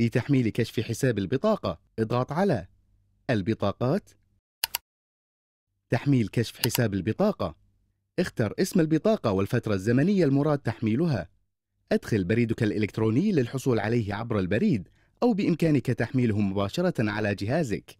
لتحميل كشف حساب البطاقة. اضغط على البطاقات. تحميل كشف حساب البطاقة. اختر اسم البطاقة والفترة الزمنية المراد تحميلها. أدخل بريدك الإلكتروني للحصول عليه عبر البريد أو بإمكانك تحميله مباشرة على جهازك.